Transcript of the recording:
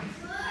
Good.